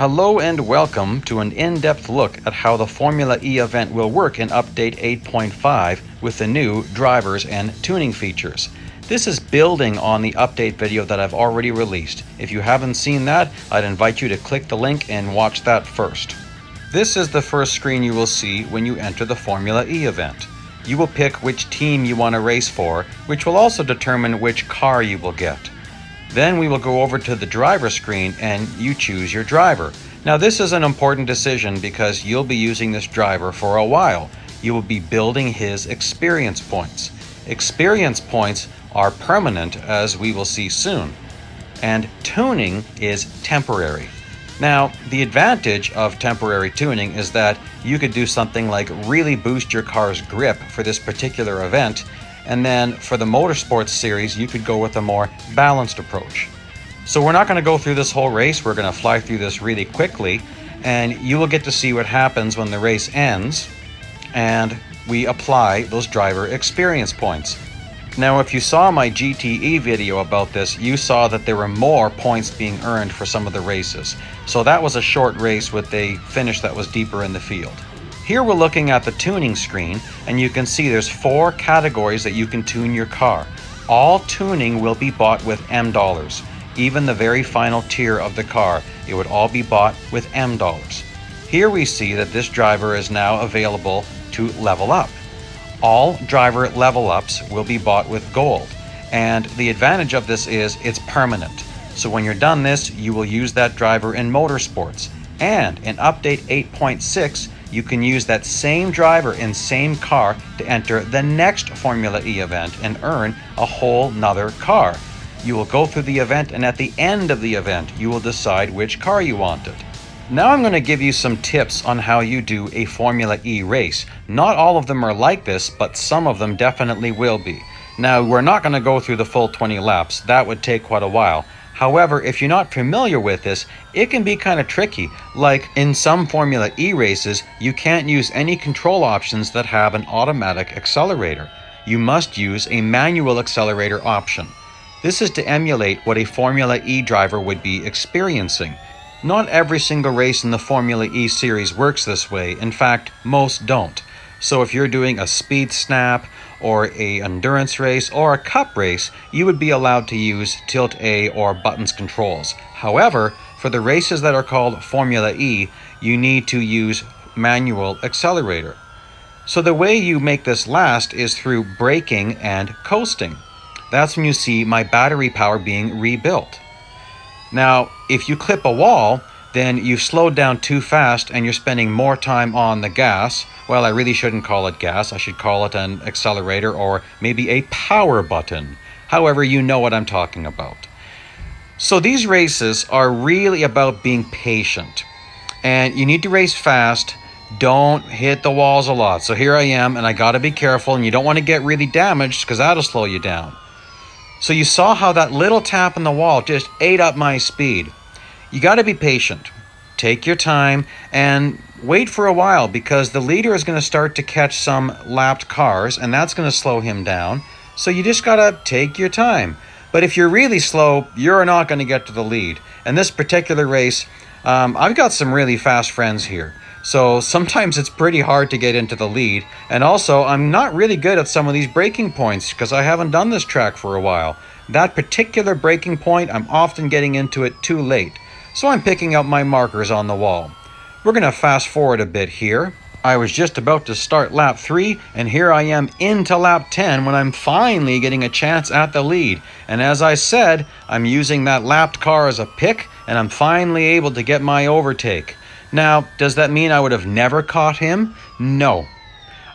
Hello and welcome to an in-depth look at how the Formula E event will work in Update 8.5 with the new drivers and tuning features. This is building on the update video that I've already released. If you haven't seen that, I'd invite you to click the link and watch that first. This is the first screen you will see when you enter the Formula E event. You will pick which team you want to race for, which will also determine which car you will get. Then we will go over to the driver screen and you choose your driver. Now this is an important decision because you'll be using this driver for a while. You will be building his experience points. Experience points are permanent as we will see soon. And tuning is temporary. Now, the advantage of temporary tuning is that you could do something like really boost your car's grip for this particular event and then for the motorsports series, you could go with a more balanced approach. So we're not going to go through this whole race. We're going to fly through this really quickly and you will get to see what happens when the race ends and we apply those driver experience points. Now, if you saw my GTE video about this, you saw that there were more points being earned for some of the races. So that was a short race with a finish that was deeper in the field. Here we're looking at the tuning screen and you can see there's four categories that you can tune your car. All tuning will be bought with M dollars. Even the very final tier of the car, it would all be bought with M dollars. Here we see that this driver is now available to level up. All driver level ups will be bought with gold. And the advantage of this is it's permanent. So when you're done this, you will use that driver in motorsports. And in update 8.6, you can use that same driver and same car to enter the next Formula E event and earn a whole nother car. You will go through the event and at the end of the event, you will decide which car you wanted. Now I'm going to give you some tips on how you do a Formula E race. Not all of them are like this, but some of them definitely will be. Now, we're not going to go through the full 20 laps. That would take quite a while. However, if you're not familiar with this, it can be kind of tricky. Like in some Formula E races, you can't use any control options that have an automatic accelerator. You must use a manual accelerator option. This is to emulate what a Formula E driver would be experiencing. Not every single race in the Formula E series works this way. In fact, most don't. So if you're doing a speed snap or a endurance race or a cup race, you would be allowed to use tilt A or buttons controls. However, for the races that are called Formula E, you need to use manual accelerator. So the way you make this last is through braking and coasting. That's when you see my battery power being rebuilt. Now, if you clip a wall, then you've slowed down too fast and you're spending more time on the gas. Well, I really shouldn't call it gas. I should call it an accelerator or maybe a power button. However, you know what I'm talking about. So these races are really about being patient. And you need to race fast. Don't hit the walls a lot. So here I am, and I got to be careful, and you don't want to get really damaged because that'll slow you down. So you saw how that little tap in the wall just ate up my speed. You got to be patient. Take your time and wait for a while because the leader is going to start to catch some lapped cars and that's going to slow him down. So you just got to take your time. But if you're really slow, you're not going to get to the lead. And this particular race, um, I've got some really fast friends here. So sometimes it's pretty hard to get into the lead. And also, I'm not really good at some of these braking points because I haven't done this track for a while. That particular braking point, I'm often getting into it too late so I'm picking up my markers on the wall. We're going to fast forward a bit here. I was just about to start lap 3, and here I am into lap 10 when I'm finally getting a chance at the lead. And as I said, I'm using that lapped car as a pick, and I'm finally able to get my overtake. Now, does that mean I would have never caught him? No.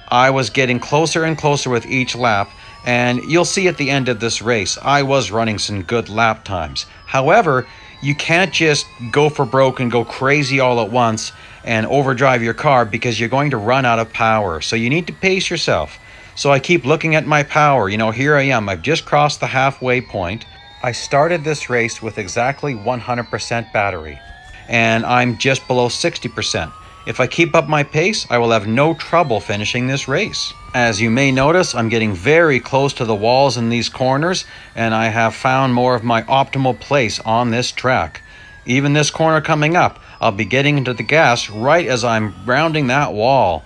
I was getting closer and closer with each lap, and you'll see at the end of this race, I was running some good lap times. However, you can't just go for broke and go crazy all at once and overdrive your car because you're going to run out of power. So you need to pace yourself. So I keep looking at my power. You know, here I am. I've just crossed the halfway point. I started this race with exactly 100% battery, and I'm just below 60%. If I keep up my pace, I will have no trouble finishing this race. As you may notice, I'm getting very close to the walls in these corners, and I have found more of my optimal place on this track. Even this corner coming up, I'll be getting into the gas right as I'm rounding that wall.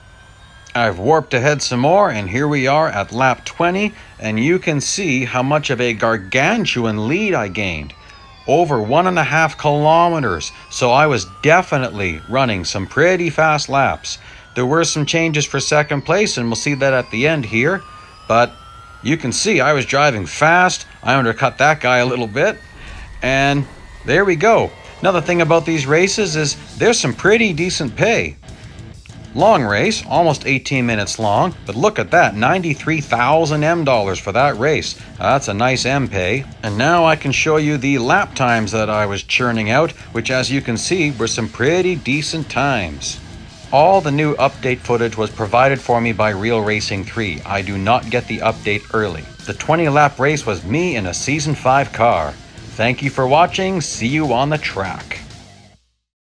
I've warped ahead some more, and here we are at lap 20, and you can see how much of a gargantuan lead I gained. Over one and a half kilometers, so I was definitely running some pretty fast laps. There were some changes for second place, and we'll see that at the end here, but you can see I was driving fast. I undercut that guy a little bit, and there we go. Another thing about these races is there's some pretty decent pay. Long race, almost 18 minutes long, but look at that, 93,000 M dollars for that race. That's a nice M pay. And now I can show you the lap times that I was churning out, which as you can see were some pretty decent times. All the new update footage was provided for me by Real Racing 3. I do not get the update early. The 20 lap race was me in a Season 5 car. Thank you for watching, see you on the track.